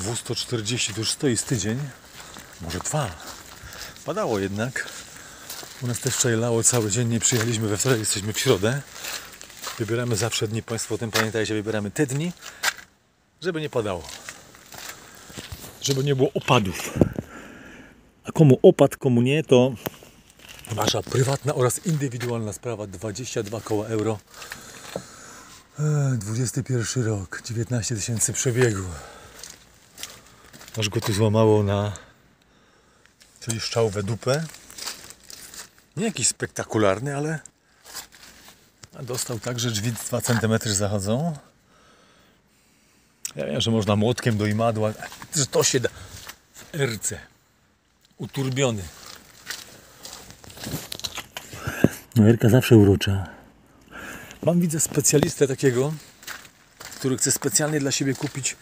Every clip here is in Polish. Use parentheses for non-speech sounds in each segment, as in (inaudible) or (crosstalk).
W140 to już stoi z tydzień, może dwa. Padało jednak. U nas też wczoraj lało cały dzień, nie przyjechaliśmy we wtorek, jesteśmy w środę. Wybieramy zawsze dni, Państwo o tym pamiętajcie, wybieramy te dni, żeby nie padało. Żeby nie było opadów. A komu opad, komu nie, to wasza prywatna oraz indywidualna sprawa 22 koła euro. Eee, 21 rok, 19 tysięcy przebiegu. Aż go tu złamało na czyli szczałwę dupę. Nie jakiś spektakularny, ale dostał tak, że drzwi 2 cm zachodzą. Ja wiem, że można młotkiem do imadła, że to się da. W RC. Uturbiony. No Erka zawsze urocza. Mam widzę specjalistę takiego, który chce specjalnie dla siebie kupić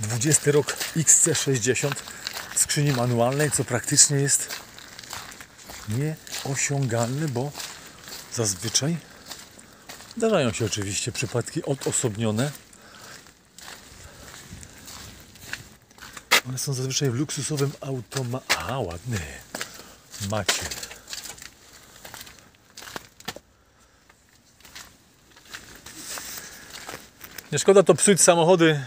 20 rok XC60 w skrzyni manualnej, co praktycznie jest nieosiągalne, bo zazwyczaj zdarzają się oczywiście przypadki odosobnione. One są zazwyczaj w luksusowym automa... A, ładny. Macie. Nie szkoda to psuć samochody.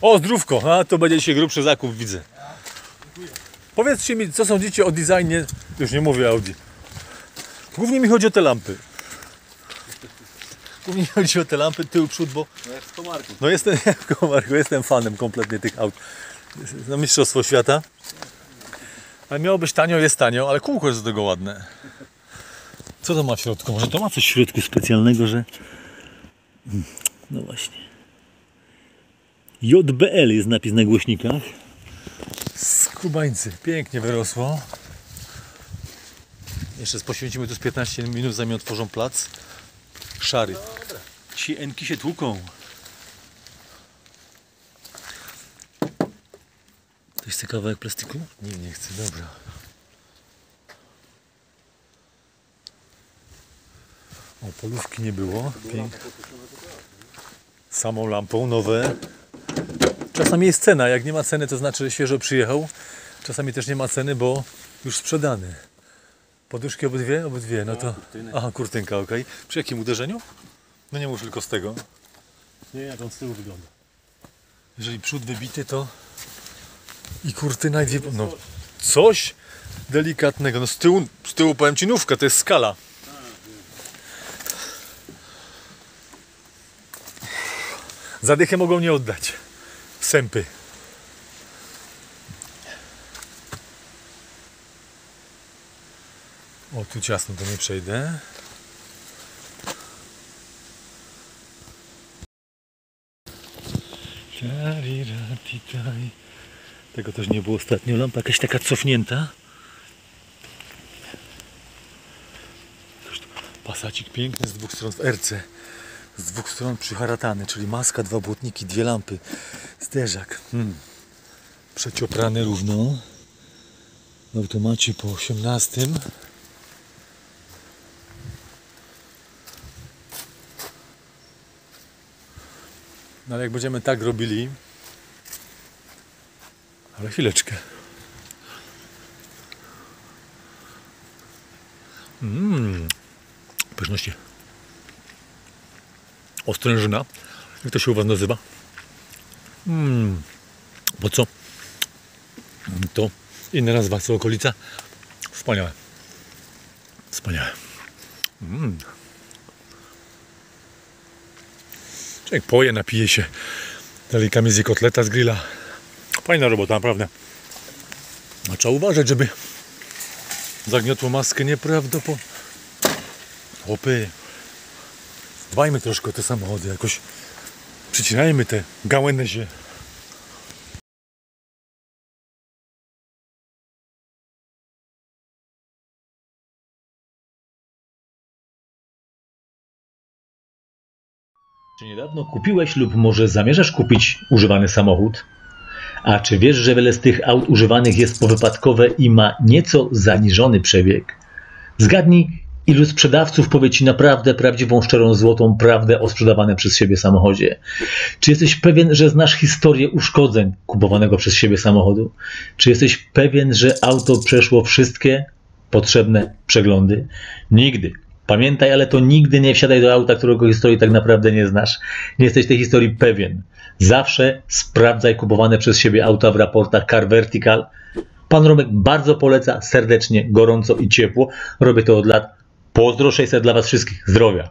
O, zdrówko, a to będzie się grubszy zakup, widzę. Powiedzcie mi, co sądzicie o designie, już nie mówię Audi. Głównie mi chodzi o te lampy. Głównie mi chodzi o te lampy, tył, przód, bo No jak w komarku. no jestem, (laughs) jak Marku, jestem fanem kompletnie tych aut. No mistrzostwo świata. Ale miało być tanio, jest tanio, ale kółko jest do tego ładne. Co to ma w środku? Może to ma coś w środku specjalnego, że... Hmm, No właśnie. JBL jest napis na głośnikach. Skubańcy. Pięknie wyrosło. Jeszcze poświęcimy tu z 15 minut, zanim otworzą plac. Szary. Ci enki się tłuką. Ktoś chce kawałek plastiku? Nie, nie chcę, dobra. O, polówki nie było. Pięk. Samą lampą, nowe. Czasami jest cena. Jak nie ma ceny, to znaczy, świeżo przyjechał. Czasami też nie ma ceny, bo już sprzedany. Poduszki obydwie? Obydwie, no to... Aha, kurtynka, ok. Przy jakim uderzeniu? No nie mów tylko z tego. Nie, jak on z tyłu wygląda. Jeżeli przód wybity, to i kurtyna i dwie... No, coś delikatnego. No z tyłu, z tyłu powiem Ci nówka, to jest skala. Zadychę mogą nie oddać. Sępy. O, tu ciasno, to nie przejdę. Tego też nie było ostatnio. Lampa jakaś taka cofnięta. Pasacik piękny z dwóch stron w RC. Z dwóch stron przyharatany, czyli maska, dwa błotniki, dwie lampy. Zderzak. Hmm. Przecioprany równo. W automacie po 18. No ale jak będziemy tak robili, ale chwileczkę. Mmm, pyszności. Ostrężyna, jak to się u Was nazywa? Mmm, bo co? To inna nazwa, co okolica. Wspaniałe. Wspaniałe. Mmm. Człowiek poje, napije się delikami z kotleta z grilla. Fajna robota, naprawdę. A trzeba uważać, żeby zagniotło maskę nieprawdopodobnie. Chłopy, dbajmy troszkę o te samochody, jakoś przycinajmy te gałęzie. Czy niedawno kupiłeś lub może zamierzasz kupić używany samochód? A czy wiesz, że wiele z tych aut używanych jest powypadkowe i ma nieco zaniżony przebieg? Zgadnij, Ilu sprzedawców powie Ci naprawdę prawdziwą, szczerą, złotą prawdę o sprzedawanym przez siebie samochodzie? Czy jesteś pewien, że znasz historię uszkodzeń kupowanego przez siebie samochodu? Czy jesteś pewien, że auto przeszło wszystkie potrzebne przeglądy? Nigdy. Pamiętaj, ale to nigdy nie wsiadaj do auta, którego historii tak naprawdę nie znasz. Nie jesteś tej historii pewien. Zawsze sprawdzaj kupowane przez siebie auta w raportach Car Vertical. Pan Romek bardzo poleca serdecznie, gorąco i ciepło. Robię to od lat. Pozdro 600 dla Was wszystkich. Zdrowia.